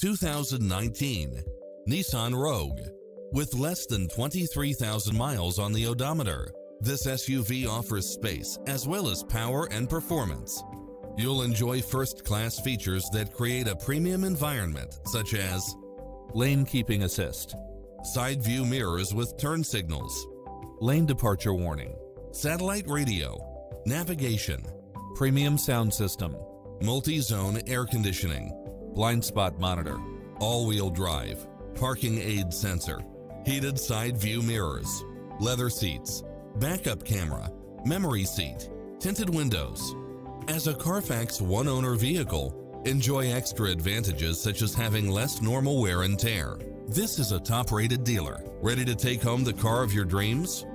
2019 Nissan Rogue. With less than 23,000 miles on the odometer, this SUV offers space as well as power and performance. You'll enjoy first-class features that create a premium environment such as lane keeping assist, side view mirrors with turn signals, lane departure warning, satellite radio, navigation, premium sound system, multi-zone air conditioning, blind spot monitor, all-wheel drive, parking aid sensor, heated side view mirrors, leather seats, backup camera, memory seat, tinted windows. As a Carfax one-owner vehicle, enjoy extra advantages such as having less normal wear and tear. This is a top-rated dealer, ready to take home the car of your dreams?